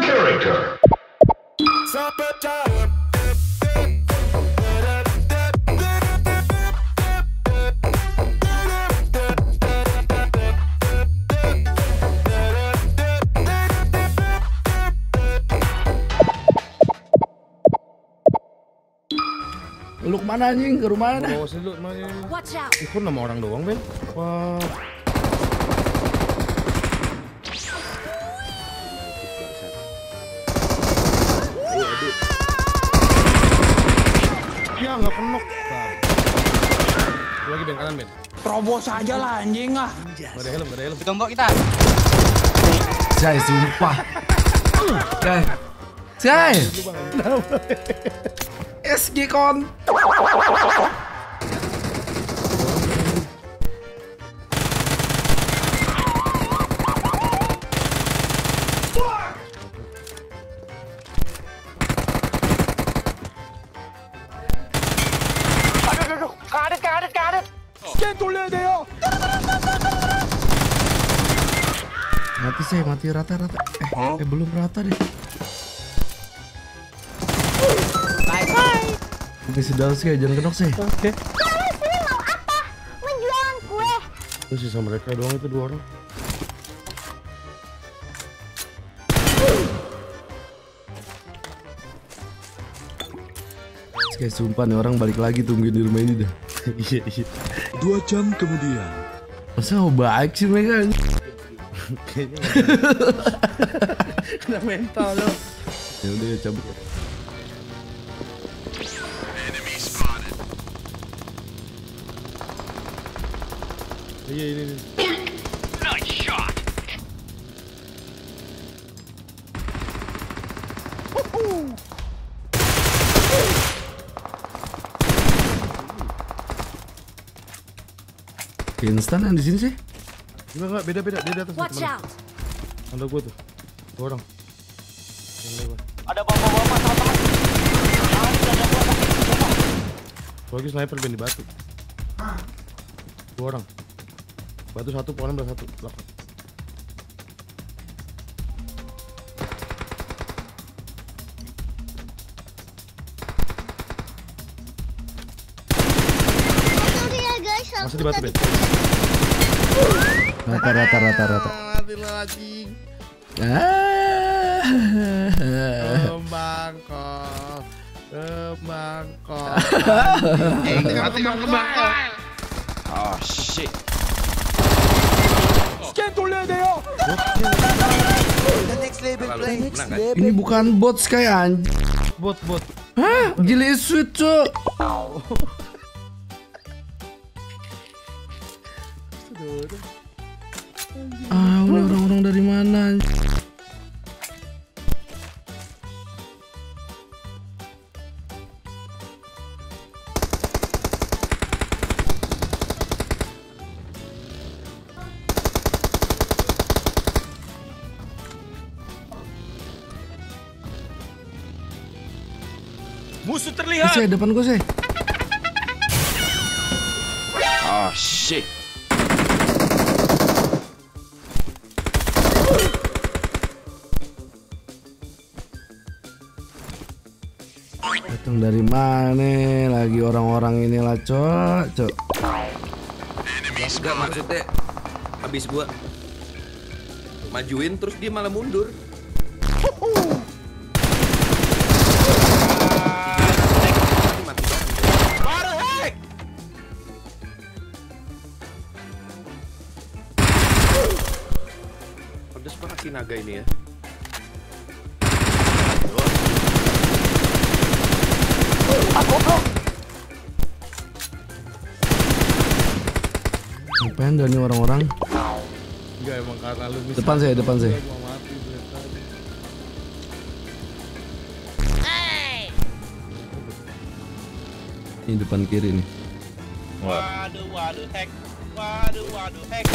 character. Lu ke mana anjing? Ke rumah dah. Bawa dulu namanya. Watch out! Ikut nama orang doang, Ben. Wah. Ya nggak kenok. Lagi Ben kanan Ben. Terobos aja lah anjing ah. Gak ada helm, gak ada helm. Tombok kita. Jai, sumpah. Jai. Jai. SG kon. Mati sih, mati rata-rata. Eh, eh belum rata deh. Bye bye. Ini sedang sih, jangan kenok sih. Oke. Sini mau apa? Menjualan kue. Itu sisa mereka doang itu dua orang. Kayak sumpah nih orang balik lagi tungguin di rumah ini dah. Iya iya. Dua jam kemudian, Masa mau baik sih mereka? Kayaknya kena mental loh. Ya udah ya cabut. ya. Iya ini. ini. Instan yang di sini sih? Enggak enggak beda beda dia di atas. Watch out! Ada gua tuh. Dua orang. Ada bapak-bapak teman-teman. Lagi sniper Ben di batu. Dua orang. Batu satu, pohon belah satu. Belakang. Ya Masih di batu Ben. Rata rata rata rata. Mati lagi. Ah. Kembang kol. Kembang kol. Kembang, kembang, oh shit. Ini bukan bot Sky anjing. Bot bot. Hah? Gili sweet cok. Ah, ini orang-orang dari mana? Musuh terlihat. sih, depan gue sih. Oh shit. Datang dari mana? Lagi orang-orang inilah cok, cok. Enggak maksudnya habis gua majuin terus dia malah mundur. Pedes banget si naga ini ya. Ngapain dah nih orang-orang? Enggak emang karena lu bisa. Depan saya, depan saya. Tadi. Ini depan kiri nih. Waduh, waduh, hack. Waduh, waduh, hack.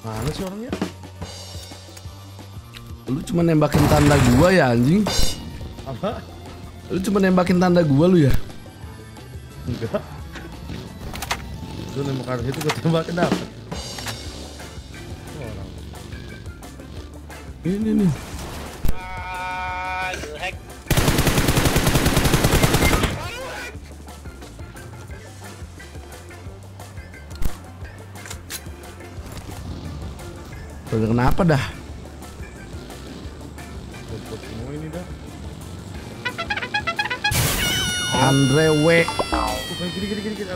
Mana sih orangnya? Lu cuma nembakin tanda gua ya anjing. Apa? Lu cuma nembakin tanda gua lu ya. Enggak. Lu nembak arah itu gue tembakin dapet. Orang. Ini nih. Kenapa dah? Rumput semua ini dah. Andre W. Oh, gini gini gini gini.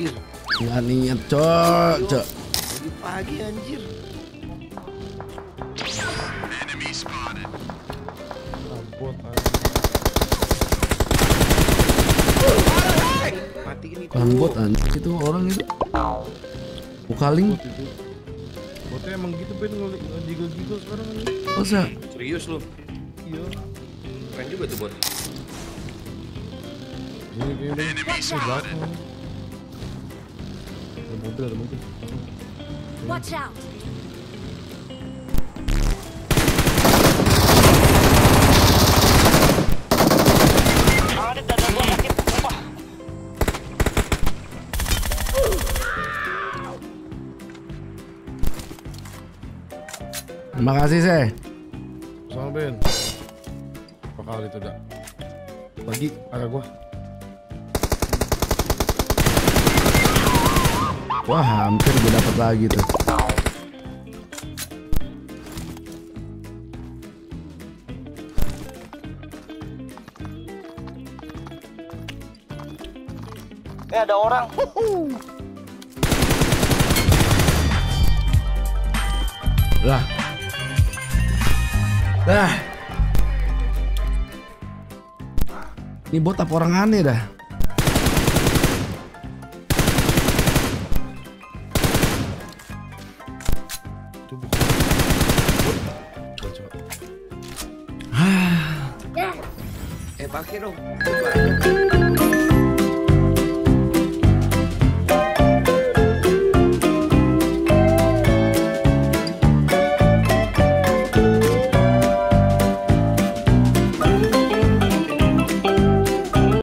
Ya. Nggak niat cok, cok. Pagi pagi anjir. Matiin itu. Kan bot anjing itu orang itu. Bukaling, Bot itu. Botnya emang gitu pengen ngejiggle-jiggle sekarang ini. masa? Serius lu? Iya. Keren juga tuh bot. Ini. Eh, belakang. Ada mobil, ada mobil. Watch out! Terima kasih sih. Sama Ben. Berapa kali itu dah? Lagi ada gua. Wah hampir gue dapet lagi tuh. Eh ada orang. Lah. Lah. Ini bot apa orang aneh dah? Bukan. Baca. Eh pakai dong.